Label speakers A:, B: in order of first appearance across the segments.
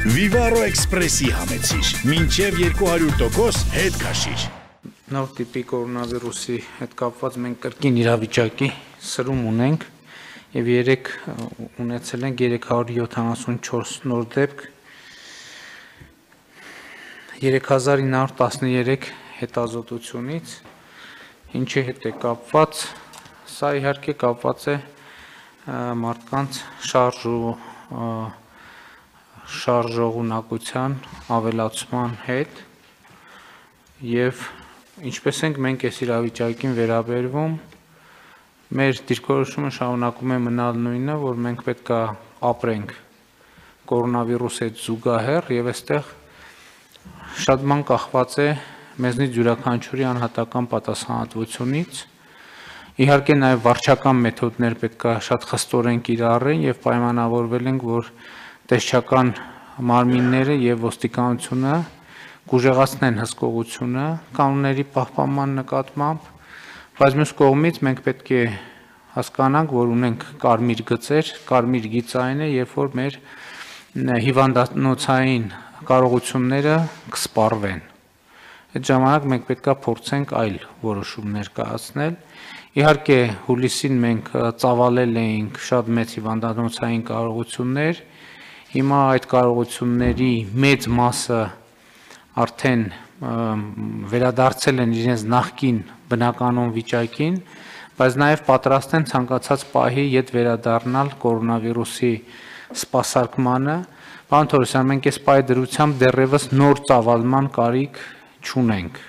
A: Vivaro Express-ի համեցիր։ Մինչև 200% հետ քաշիր։
B: Նոր տիպի կորոնավիրուսի հետ կապված մենք կրկին իրավիճակի սրում ունենք եւ երեք ունեցել ենք 374 նոր դեպք 3913 հետազոտությունից ինչի հետ է կապված սա իհարկե կապված է մարդկանց շարժու շարժողունակության ավելացման հետ եւ ինչպես ենք մենք այս իրավիճակին վերաբերվում, մեր դիրքորոշումը շարունակում է մնալ նույնը, որ մենք պետքա ապրենք կորոնավիրուսի հետ զուգահեռ եւ այստեղ շատ բան կախված է մեզնից յուրաքանչյուրի անհատական պատասխանատվությունից Իհարկե նաև վարչական մեթոդներ պետքա շատ խստորեն կիրառեն եւ պայմանավորվել ենք, որ տեսչական մարմինները եւ ոստիկանությունը կուժեղացնեն հսկողությունը կանոնների պահպանման նկատմամբ, բայց մյուս կողմից մենք պետք է հասկանանք, որ ունենք կարմիր գծեր, կարմիր գիծային է, երբ որ մեր հիվանդանոցային կարողությունները կսպառվեն։ Այդ ժամանակ մենք պետքա փորձենք այլ որոշումներ կայացնել։ Իհարկե հուլիսին մենք ծավալել էինք շատ մեծ հիվանդանոցային կարողություններ։ Հիմա այդ կարողությունների մեծ մասը արդեն վերադարձել են իրենց նախկին բնականոն վիճակին, բայց նաև պատրաստ են ցանկացած պահի յետ վերադառնալ կորոնավիրուսի սպասարկմանը։ Պարոն Թորոսյան, մենք այս պահի դրությամբ դեռևս նոր ծավալման կարիք չունենք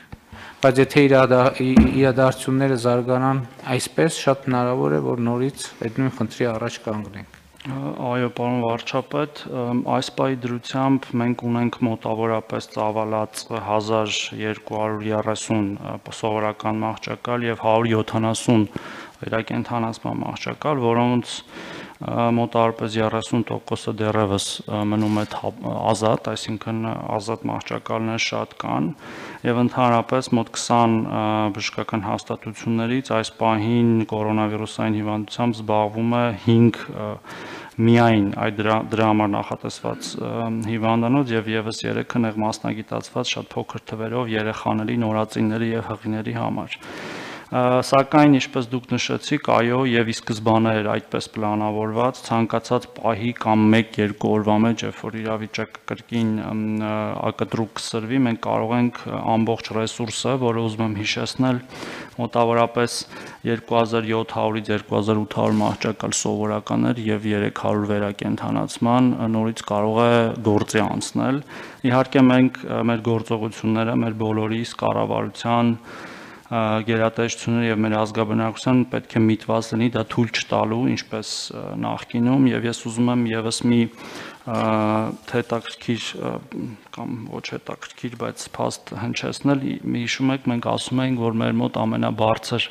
B: բայց եթե իրադարձությունները զարգանան այսպես, շատ հնարավոր է, որ նորից այդ նույն խնդրի առաջ կանգնենք։
C: Այո, պարոն վարչապետ, այս պահի դրությամբ մենք ունենք մոտավորապես ծավալած 1230 սովորական մահճակալ եւ 170 վերակենդանացման մահճակալ, որոնց մոտավորապես 30%-ը դեռևս մնում է ազատ, այսինքն ազատ մահճակալներ շատ կան եւ ընդհանրապես մոտ 20 բժշկական հաստատություններից այս պահին կորոնավիրուսային հիվանդությամբ զբաղվում է 5 միայն այդ դրա, դրա համար նախատեսված հիվանդանոց եւ եւս 3-ը նեղ մասնագիտացված շատ փոքր թվերով երեխաների, նորածինների եւ հղիների համար սակայն ինչպես դուք նշեցիք, այո, եւ ի սկզբանե էր այդպես պլանավորված, ցանկացած պահի կամ 1-2 օրվա մեջ, երբ որ իրավիճակը կրկին ակտրուկ կսրվի, մենք կարող ենք ամբողջ ռեսուրսը, որը ուզում եմ հիշեցնել, մոտավորապես 2700-ից 2800 մահճակալ սովորականներ եւ 300 վերակենդանացման նորից կարող է գործի անցնել։ Իհարկե մենք մեր գործողությունները, մեր բոլորիս կառավարության գերատեսչությունը եւ մեր ազգաբնակության պետք է միտված լինի դա թույլ չտալու ինչպես նախկինում եւ ես ուզում եմ եւս մի թետակրքիր կամ ոչ հետաքրքիր, բայց փաստ հնչեցնել հիշում եք մենք ասում ենք որ մեր մոտ ամենաբարձր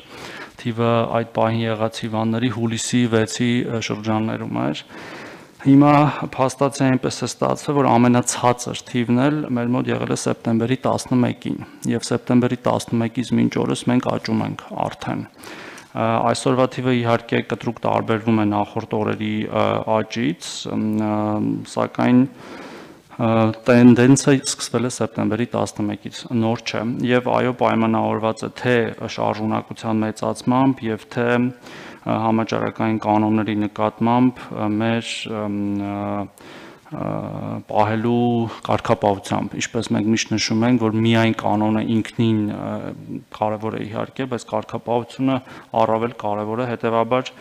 C: թիվը այդ պահին եղած հիվանդների հուլիսի 6-ի շրջաններում էր Հիմա փաստացի այնպես է ստացվել, որ ամենացածր թիվն էլ մեր մոտ եղել է սեպտեմբերի 11-ին, եւ սեպտեմբերի 11-ից մինչ օրս մենք աճում ենք արդեն։ Այսօրվա թիվը իհարկե կտրուկ տարբերվում է նախորդ օրերի աճից, սակայն տենդենսը սկսվել է սեպտեմբերի 11-ից, նոր չէ, եւ այո պայմանավորված է թե շարժունակության մեծացմամբ եւ թե համաճարակային կանոնների նկատմամբ մեր պահելու կարգապահությամբ, ինչպես մենք միշտ նշում ենք, որ միայն կանոնը ինքնին կարևոր է իհարկե, բայց կարգապահությունը առավել կարևոր է, հետեւաբար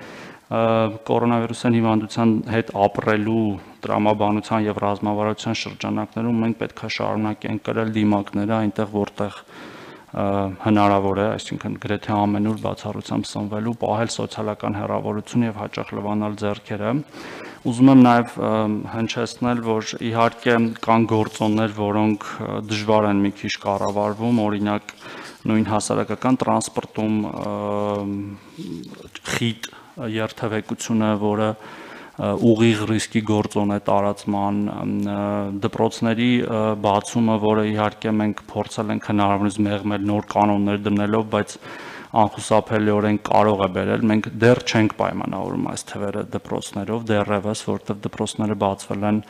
C: կորոնավիրուսային հիվանդության հետ ապրելու տրամաբանության եւ ռազմավարության շրջանակներում մենք պետք է շարունակենք կրել դիմակները այնտեղ որտեղ հնարավոր է, այսինքն գրեթե ամենուր բացառությամբ սնվելու, պահել սոցիալական հեռավորություն եւ հաճախ լվանալ ձեռքերը։ Ուզում եմ նաեւ հնչեցնել, որ իհարկե կան գործոններ, որոնք դժվար են մի քիչ կառավարվում, օրինակ նույն հասարակական տրանսպորտում խիտ երթևեկությունը, որը ուղիղ ռիսկի գործոն է տարածման դպրոցների բացումը, որը իհարկե մենք փորձել ենք հնարավորինս մեղմել նոր կանոններ դնելով, բայց անխուսափելիորեն կարող է բերել։ Մենք դեռ չենք պայմանավորում այս թվերը դպրոցներով, դեռևս, որտեղ դպրոցները բացվել են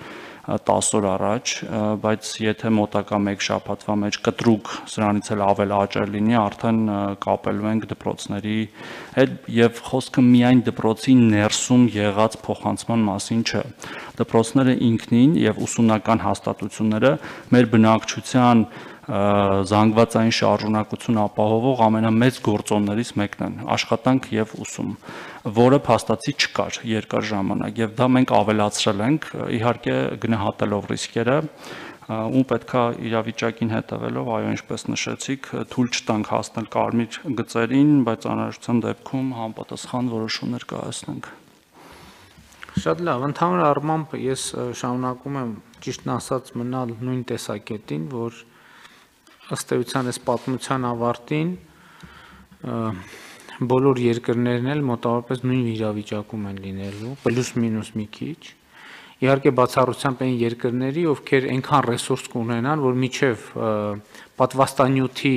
C: 10 օր առաջ, բայց եթե մոտակա 1 շաբաթվա մեջ կտրուկ սրանից էլ ավել աճեր լինի, արդեն կապելու ենք դպրոցների հետ եւ խոսքը միայն դպրոցի ներսում եղած փոխանցման մասին չէ։ Դպրոցները ինքնին եւ ուսումնական հաստատությունները մեր բնակչության զանգվածային շարժունակություն ապահովող ամենամեծ գործոններից մեկն են աշխատանք եւ ուսում որը փաստացի չկար երկար ժամանակ եւ դա մենք ավելացրել ենք իհարկե գնահատելով ռիսկերը ու պետքա իրավիճակին հետևելով այո ինչպես նշեցիք թույլ չտանք հասնել կարմիր գծերին բայց անհրաժեշտության դեպքում համապատասխան որոշումներ կայացնենք
B: Շատ լավ, ընդհանուր առմամբ ես շարունակում եմ ճիշտն ասած մնալ նույն տեսակետին, որ ըստ էության այս պատմության ավարտին բոլոր երկրներն էլ մոտավորապես նույն իրավիճակում են լինելու, պլյուս մինուս մի քիչ։ Իհարկե բացառությամբ այն երկրների, ովքեր այնքան ռեսուրս կունենան, որ միջև պատվաստանյութի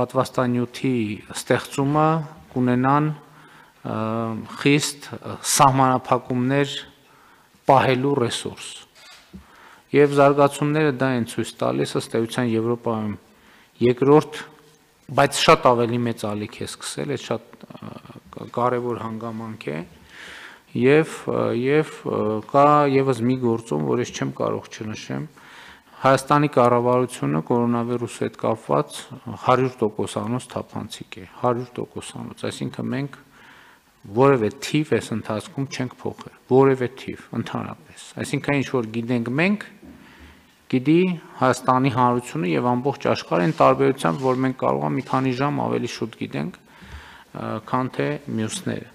B: պատվաստանյութի ստեղծումը կունենան խիստ սահմանափակումներ պահելու ռեսուրս Եվ զարգացումները դա են ցույց տալիս ըստ էության Եվրոպայում երկրորդ, բայց շատ ավելի մեծ ալիք է սկսել, այդ շատ կարևոր հանգամանք է։ Եվ եւ կա եւս մի գործում, որ ես չեմ կարող չնշեմ, Հայաստանի կառավարությունը կորոնավիրուսի հետ կապված 100% անոց թափանցիկ է, 100% անոց, այսինքն մենք որևէ թիվ այս ընթացքում չենք փոխել, որևէ թիվ ընդհանրապես։ Այսինքն ինչ որ գիտենք մենք, գիտի Հայաստանի Հանրությունը եւ ամբողջ աշխարհը այն տարբերությամբ, որ մենք կարող ենք մի քանի ժամ ավելի շուտ գիտենք, քան թե մյուսները։